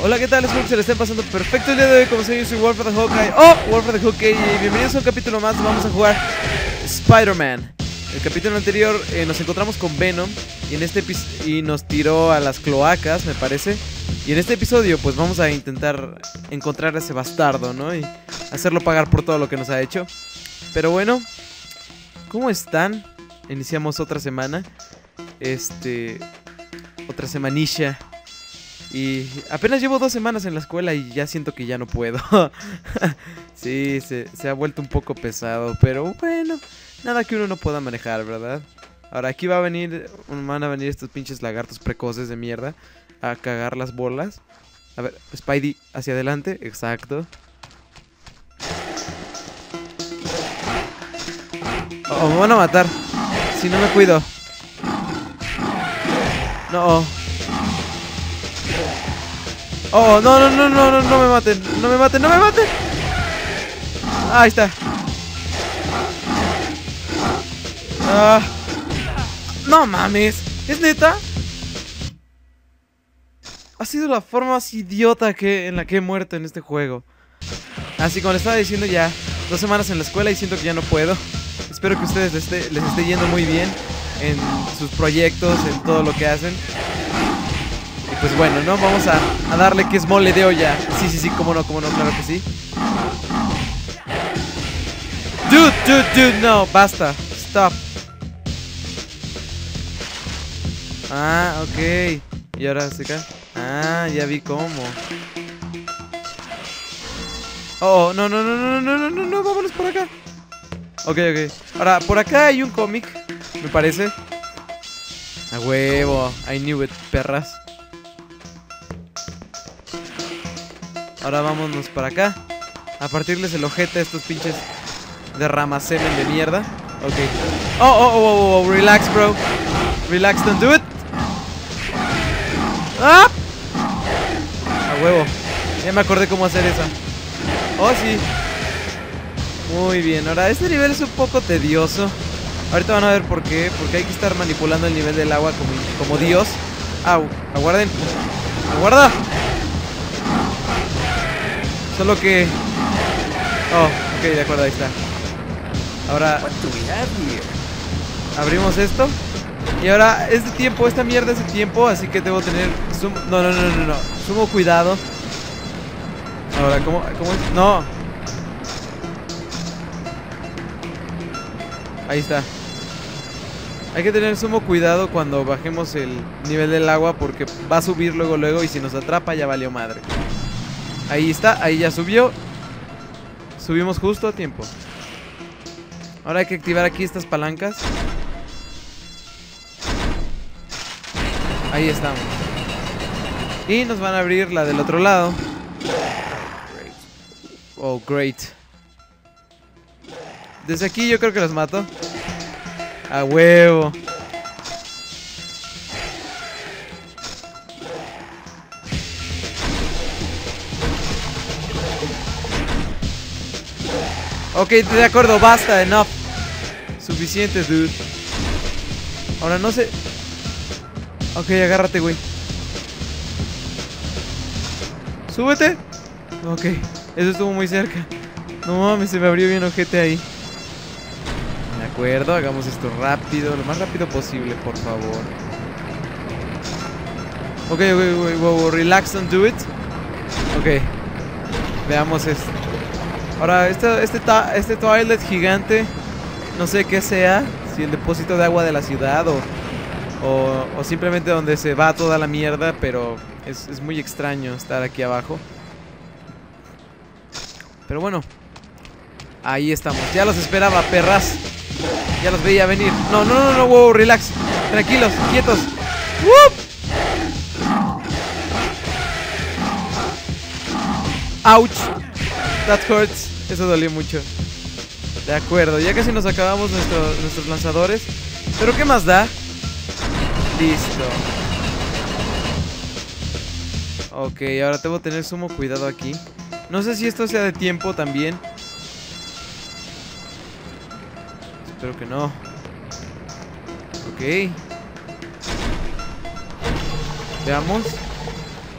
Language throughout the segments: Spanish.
Hola, ¿qué tal? Espero que se le estén pasando perfecto el día de hoy. Como soy, yo soy of the Hawkeye. ¡Oh! Of the Hawkeye. Y bienvenidos a un capítulo más. Vamos a jugar Spider-Man. El capítulo anterior eh, nos encontramos con Venom y, en este y nos tiró a las cloacas, me parece. Y en este episodio, pues vamos a intentar encontrar a ese bastardo, ¿no? Y hacerlo pagar por todo lo que nos ha hecho. Pero bueno, ¿cómo están? Iniciamos otra semana. Este. Otra semanilla. Y apenas llevo dos semanas en la escuela y ya siento que ya no puedo. sí, se, se ha vuelto un poco pesado, pero bueno, nada que uno no pueda manejar, ¿verdad? Ahora aquí va a venir, van a venir estos pinches lagartos precoces de mierda a cagar las bolas. A ver, Spidey hacia adelante, exacto. Oh, me van a matar. Si no me cuido. No. Oh, no, no, no, no, no, no me maten. No me maten, no me maten. Ahí está. Ah. No mames. ¿Es neta? Ha sido la forma más idiota que, en la que he muerto en este juego. Así como les estaba diciendo ya, dos semanas en la escuela y siento que ya no puedo. Espero que a ustedes les esté, les esté yendo muy bien en sus proyectos, en todo lo que hacen. Y pues bueno, ¿no? Vamos a, a darle que es mole de olla. Sí, sí, sí, cómo no, cómo no, claro que sí. Dude, dude, dude, no, basta. Stop. Ah, ok. ¿Y ahora se cae? Ah, ya vi cómo. Oh, no, no, no, no, no, no, no, no, vámonos por acá. Ok, ok. Ahora, por acá hay un cómic, me parece. A huevo, I knew it, perras. Ahora vámonos para acá. A partirles el ojete a estos pinches derramasemen de mierda. Ok. Oh, oh, oh, oh, oh, relax, bro. Relax, don't do it. ¡Ah! A huevo. Ya me acordé cómo hacer eso. Oh, sí. Muy bien. Ahora, este nivel es un poco tedioso. Ahorita van a ver por qué. Porque hay que estar manipulando el nivel del agua como, como Dios. Au. Aguarden. Aguarda. Solo que... Oh, ok, de acuerdo, ahí está. Ahora What do we have here? abrimos esto. Y ahora es de tiempo, esta mierda es de tiempo, así que debo tener... sum- No, no, no, no, no. Sumo cuidado. Ahora, ¿cómo, cómo es? No. Ahí está. Hay que tener sumo cuidado cuando bajemos el nivel del agua porque va a subir luego luego y si nos atrapa ya valió madre. Ahí está, ahí ya subió. Subimos justo a tiempo. Ahora hay que activar aquí estas palancas. Ahí estamos. Y nos van a abrir la del otro lado. Oh, great. Desde aquí yo creo que los mato. A huevo. Ok, de acuerdo, basta, enough. Suficiente, dude. Ahora no sé. Ok, agárrate, güey. Súbete. Ok, eso estuvo muy cerca. No mames, se me abrió bien ojete ahí. Acuerdo, hagamos esto rápido, lo más rápido posible, por favor. Ok, ok, wow, relax, don't do it. Ok, veamos esto. Ahora, este, este, este toilet gigante, no sé qué sea, si el depósito de agua de la ciudad o, o, o simplemente donde se va toda la mierda, pero es, es muy extraño estar aquí abajo. Pero bueno, ahí estamos. Ya los esperaba, perras. Ya los veía venir. No, no, no, no, wow, relax. Tranquilos, quietos. ¡Wup! Ouch. That hurts. Eso dolió mucho. De acuerdo, ya casi nos acabamos nuestro- nuestros lanzadores. Pero ¿qué más da? Listo. Ok, ahora debo tener sumo cuidado aquí. No sé si esto sea de tiempo también. Espero que no. Ok. Veamos.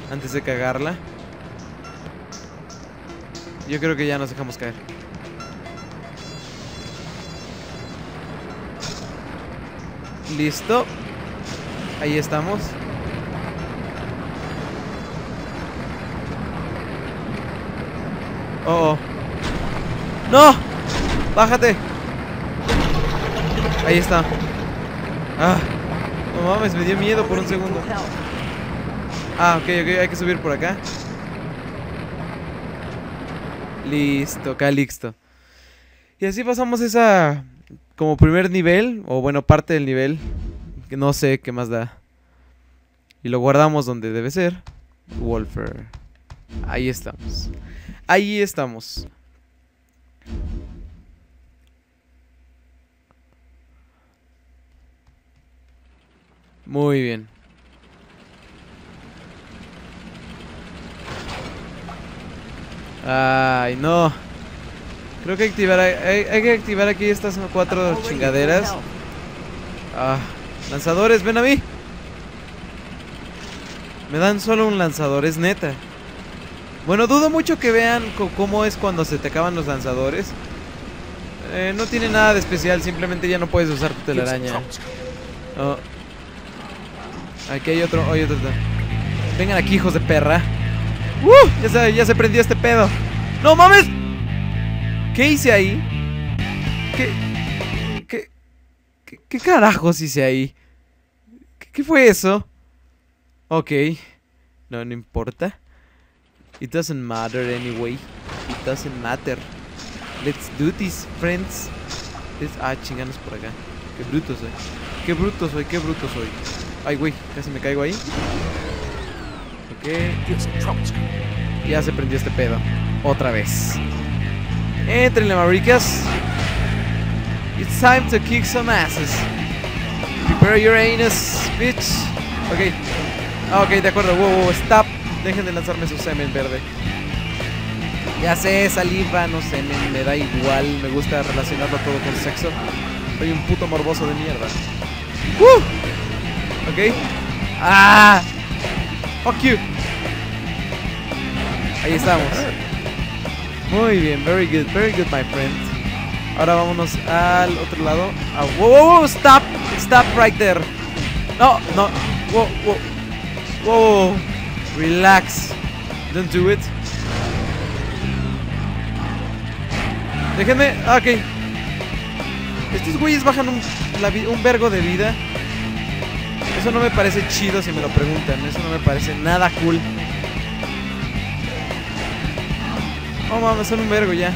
Antes de cagarla. Yo creo que ya nos dejamos caer. Listo. Ahí estamos. Oh, oh. ¡No! ¡Bájate! Ahí está. Ah. No mames, me dio miedo por un segundo. Ah, ok, ok, hay que subir por acá. Listo, Calixto. Y así pasamos esa como primer nivel, o bueno, parte del nivel, que no sé qué más da. Y lo guardamos donde debe ser. Wolfer. Ahí estamos. Ahí estamos. Muy bien. Ay, no. Creo que activar, hay, que activar aquí estas cuatro chingaderas. Ah, lanzadores, ven a mí. Me dan solo un lanzador, es neta. Bueno, dudo mucho que vean cómo es cuando se te acaban los lanzadores. Eh, no tiene nada de especial, simplemente ya no puedes usar tu telaraña. Oh. Aquí hay otro, hay otro. Vengan aquí, hijos de perra. ¡Uh! Ya se, prendió este pedo. ¡No mames! ¿Qué hice ahí? ¿Qué, qué, qué, carajos hice ahí? ¿Qué, ¿Qué, fue eso? Ok. No, no importa. It doesn't matter anyway. It doesn't matter. Let's do this, friends. Ah, chinganos por acá. Qué bruto soy. Qué bruto soy, qué bruto soy. Ay, güey, casi me caigo ahí. Ok. Ya se prendió este pedo. Otra vez. Entrenle, maricas. It's time to kick some asses. Prepare your anus, bitch. Ok. Ah, ok, de acuerdo. Wow, wow, stop. Dejen de lanzarme su semen verde. Ya sé, saliva, no semen, me da igual. Me gusta relacionarlo todo con sexo. Soy un puto morboso de mierda. ¡Uh! ¿Ok? ¡Ah! ¡Fuck you! Ahí estamos. Muy bien, very good, very good, my friend. Ahora vámonos al otro lado. Ah, wow, wow, wow, stop, stop right there. No, no, wow, wow, wow, relax. Don't do it. Déjenme, ah, ok. Estos güeyes bajan un, un vergo de vida. Eso no me parece chido si me lo preguntan. Eso no me parece nada cool. Oh, mames, son un vergo ya.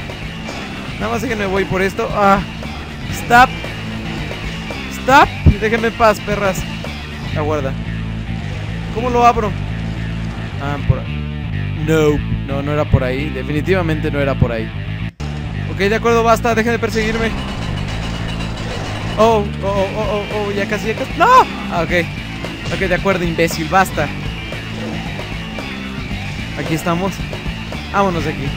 Nada más déjenme voy por esto. Ah. Stop. Stop. Déjenme en paz, perras. Aguarda. ¿Cómo lo abro? Ah, por No. No, no era por ahí. Definitivamente no era por ahí. Ok, de acuerdo, basta. Dejen de perseguirme. Oh, oh, oh, oh, oh, ya casi, ya casi. ¡No! Ah, ok. Ok, de acuerdo, imbécil, basta. Aquí estamos. Vámonos de aquí.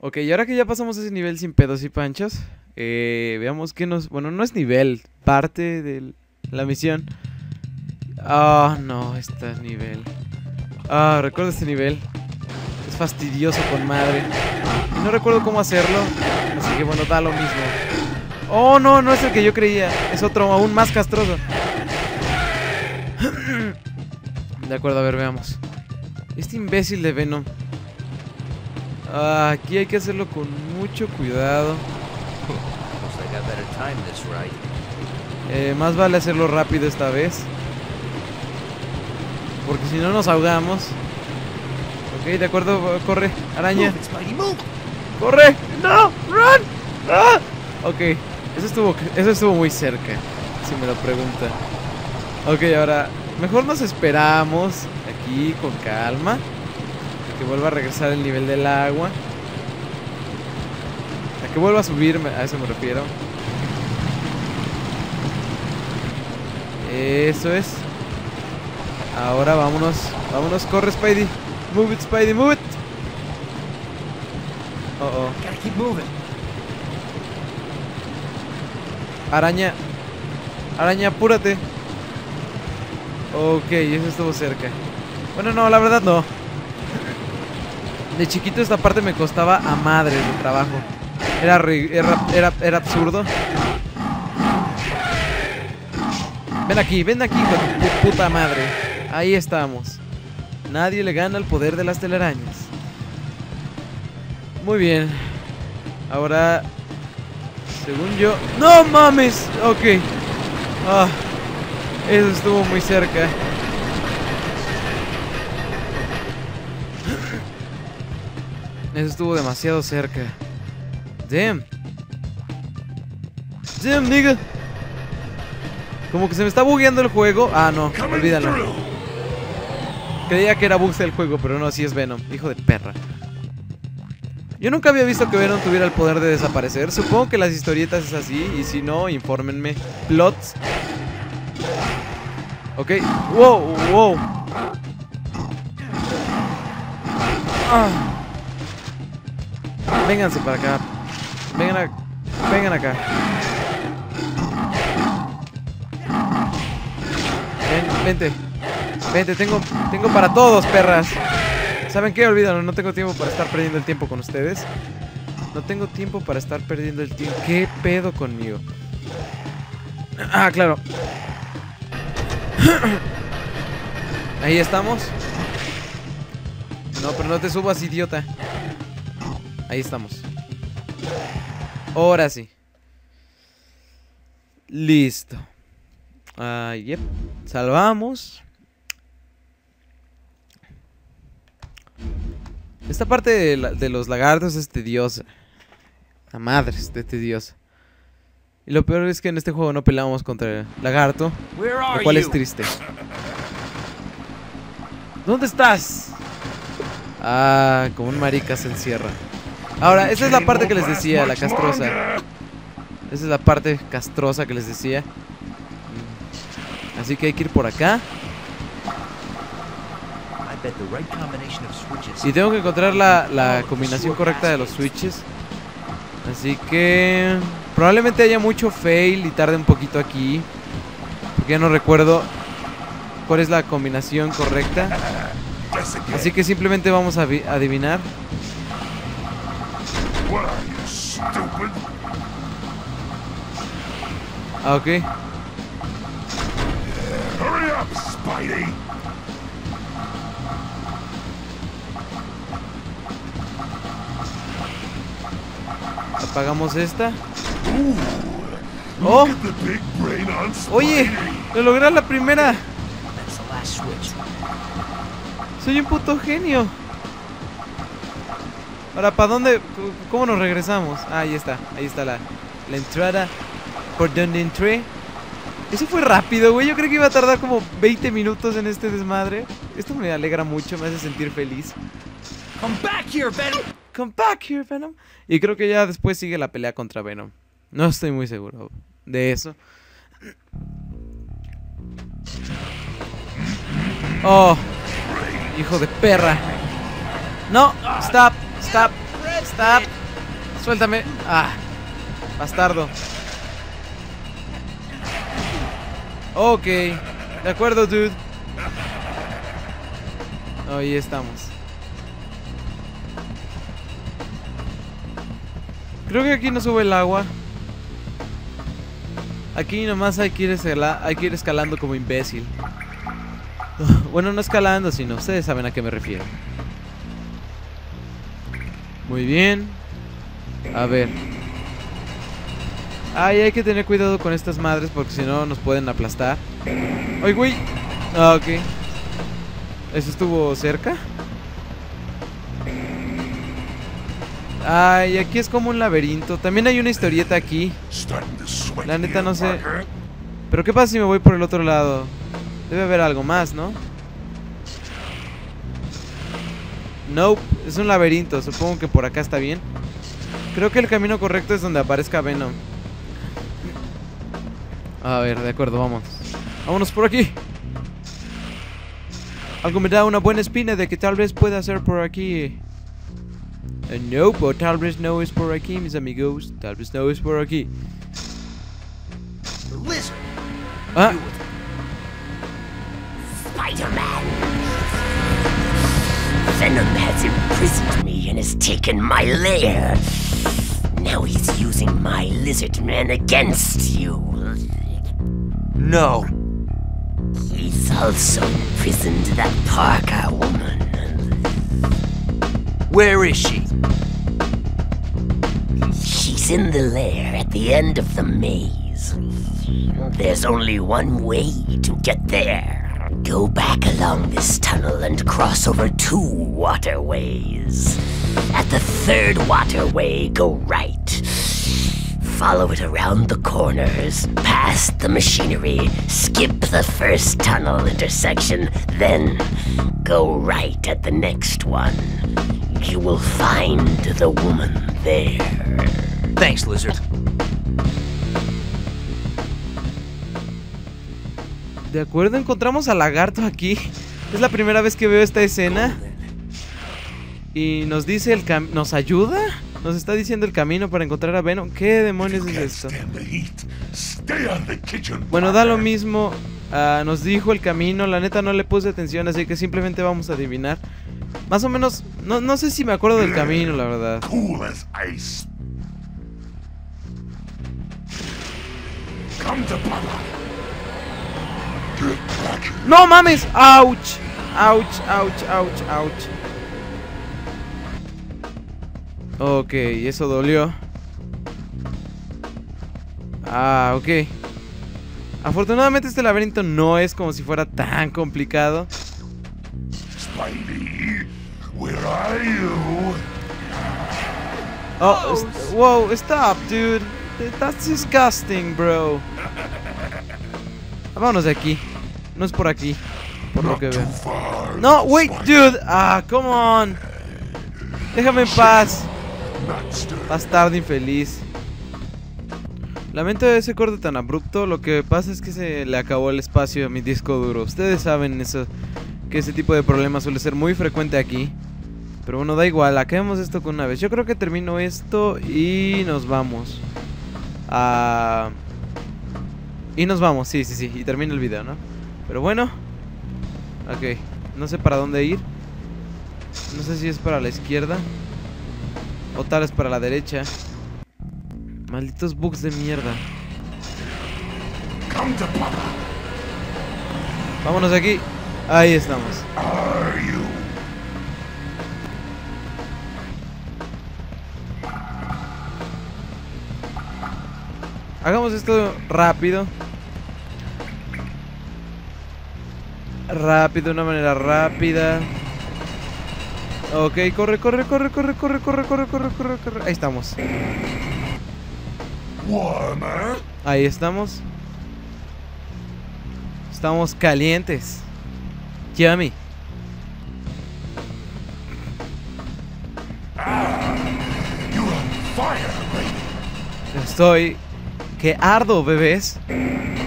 Ok, y ahora que ya pasamos ese nivel sin pedos y panchos, eh, veamos que nos... Bueno, no es nivel, parte de la misión. Ah, no, este nivel. Ah, recuerdo este nivel. Es fastidioso con madre. No recuerdo cómo hacerlo, así que bueno, da lo mismo. Oh, no, no es el que yo creía. Es otro aún más castroso. De acuerdo, a ver, veamos. Este imbécil de Venom. Ah, aquí hay que hacerlo con mucho cuidado. Eh, más vale hacerlo rápido esta vez. Porque si no nos ahogamos. Ok, de acuerdo, corre, araña. ¡Corre! ¡No! ¡Run! ¡Ah! Ok, eso estuvo, eso estuvo muy cerca, si me lo pregunta. Ok, ahora, mejor nos esperamos aquí con calma. A que vuelva a regresar el nivel del agua. A que vuelva a subir, a eso me refiero. Eso es. Ahora vámonos. Vámonos, corre Spidey. Move it, Spidey, move it. Oh, oh. keep moving. Araña. Araña, apúrate. Ok, eso estuvo cerca. Bueno, no, la verdad no. De chiquito esta parte me costaba a madre de trabajo. Era, era, era, absurdo. Ven aquí, ven aquí, puta madre. Ahí estamos. Nadie le gana el poder de las telarañas. Muy bien. Ahora, según yo... ¡No mames! Ok. Ah, eso estuvo muy cerca. Eso estuvo demasiado cerca. Damn. Damn, nigga. Como que se me está bugueando el juego. Ah, no, olvídalo. Creía que era bugs del juego, pero no, así es Venom. Hijo de perra. Yo nunca había visto que Venom tuviera el poder de desaparecer. Supongo que las historietas es así. Y si no, infórmenme. Plots. Ok. Wow, wow. Ah. Vénganse para acá. Vengan, a, vengan acá. Ven, vente. Vente, tengo, tengo para todos, perras. ¿Saben qué? Olvídalo, no tengo tiempo para estar perdiendo el tiempo con ustedes. No tengo tiempo para estar perdiendo el tiempo. ¿Qué pedo conmigo? Ah, claro. Ahí estamos. No, pero no te subas, idiota. Ahí estamos. Ahora sí. Listo. Ah, yep. Salvamos. Esta parte de, los lagartos es tediosa. La madre es tediosa. Y lo peor es que en este juego no peleamos contra el lagarto. Lo cual es triste. ¿Dónde estás? Ah, como un marica se encierra. Ahora, esa es la parte que les decía, la castrosa. Esa es la parte castrosa que les decía. Así que hay que ir por acá. Y tengo que encontrar la, la combinación correcta de los switches. Así que probablemente haya mucho fail y tarde un poquito aquí. Porque ya no recuerdo cuál es la combinación correcta. Así que simplemente vamos a adivinar. Ah, ok. Apagamos esta. ¡Oh! Oye, lo logré la primera. Soy un puto genio. Ahora, ¿para dónde? ¿Cómo nos regresamos? Ah, ahí está. Ahí está la, la entrada. Por donde entré. Eso fue rápido, güey. Yo creo que iba a tardar como 20 minutos en este desmadre. Esto me alegra mucho, me hace sentir feliz. Come back here, Venom. Come back here, Venom. Y creo que ya después sigue la pelea contra Venom. No estoy muy seguro de eso. Oh, hijo de perra. No, stop. Stop. Stop. Suéltame. Ah. Bastardo. Ok. De acuerdo, dude. Ahí estamos. Creo que aquí no sube el agua. Aquí nomás hay que ir, hay que ir escalando como imbécil. Bueno, no escalando, sino ustedes saben a qué me refiero. Muy bien. A ver. Ay, hay que tener cuidado con estas madres porque si no nos pueden aplastar. ¡Ay, güey! Ah, ok. ¿Eso estuvo cerca? Ay, aquí es como un laberinto. También hay una historieta aquí. La neta no sé. Pero ¿qué pasa si me voy por el otro lado? Debe haber algo más, ¿no? Nope, es un laberinto. Supongo que por acá está bien. Creo que el camino correcto es donde aparezca Venom. A ver, de acuerdo, vamos. Vámonos por aquí. Algo me da una buena espina de que tal vez pueda ser por aquí. Uh, nope, o tal vez no es por aquí, mis amigos. Tal vez no es por aquí. Lizard. Ah. Spider-Man. Venom has imprisoned me and has taken my lair. Now he's using my lizard man against you. No. He's also imprisoned that Parker woman. Where is she? She's in the lair at the end of the maze. There's only one way to get there. Go back along this tunnel and cross over two waterways. At the third waterway, go right. Follow it around the corners, past the machinery, skip the first tunnel intersection, then go right at the next one. You will find the woman there. Thanks, Lizard. De acuerdo, encontramos a Lagarto aquí. Es la primera vez que veo esta escena. Y nos dice el cam... ¿Nos ayuda? Nos está diciendo el camino para encontrar a Venom. ¿Qué demonios es esto? Bueno, da lo mismo. Ah, nos dijo el camino. La neta no le puse atención, así que simplemente vamos a adivinar. Más o menos, no, no sé si me acuerdo del camino, la verdad. Come to Papa. Get back here. ¡No mames! ¡Auch! ¡Auch, ouch, ouch, ouch! Ok, eso dolió. Ah, ok. Afortunadamente este laberinto no es como si fuera tan complicado. Where are you? Oh, est- wow, stop, dude. That's disgusting, bro. Vámonos de aquí. No es por aquí, por lo que veo. No, wait, dude. Ah, come on. Déjame en paz. Bastardo infeliz. Lamento ese corte tan abrupto. Lo que pasa es que se le acabó el espacio a mi disco duro. Ustedes saben eso, que ese tipo de problema suele ser muy frecuente aquí. Pero bueno, da igual. Acabemos esto con una vez. Yo creo que termino esto y nos vamos. Ah, y nos vamos, sí, sí, sí. Y termino el video, ¿no? Pero bueno. Ok. No sé para dónde ir. No sé si es para la izquierda. O tal vez para la derecha. Malditos bugs de mierda. Vámonos de aquí. Ahí estamos. Hagamos esto rápido. Rápido, de una manera rápida. Ok, corre, corre, corre, corre, corre, corre, corre, corre, corre, corre. Ahí estamos. Ahí estamos. Estamos calientes. Yummy. Estoy que ardo, bebés.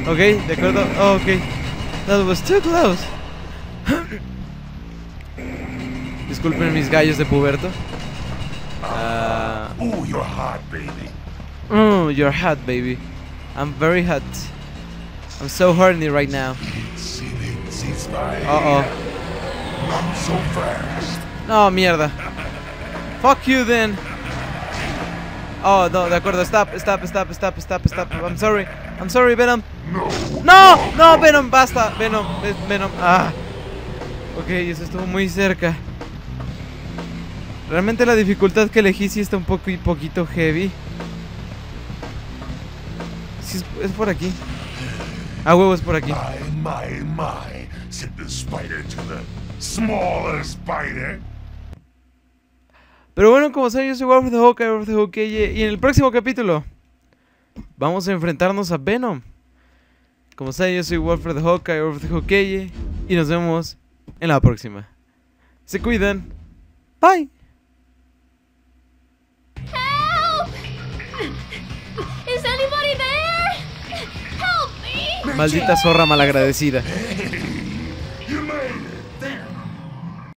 Ok, de acuerdo. Oh, ok. That was too close. Disculpen mis gallos de puberto. Ah, Ooh, you're hot, baby. oh, you're hot, baby. I'm very hot. I'm so horny right now. See, see, Spidey. Uh oh. Not so fast. No, mierda. Fuck you then. Oh, no, de acuerdo. Stop, stop, stop, stop, stop, stop. I'm sorry. I'm sorry, Venom. No. No, no, Venom, basta. Venom, Ve- Venom. Ah. Ok, eso estuvo muy cerca. Realmente la dificultad que elegí sí está un poco y poquito heavy. Sí, es, es por aquí. Ah, huevo, es por aquí. My, my, my. Send the spider to the smaller spider. Pero bueno, como saben, yo soy Wolf of the Hawkeye, Wolf of the Hawkeye, y en el próximo capítulo vamos a enfrentarnos a Venom. Como saben, yo soy Wolf of the Hawkeye, Wolf of the Hawkeye, y nos vemos en la próxima. Se cuidan. Bye. Help! Is anybody there? Help me! Maldita zorra malagradecida.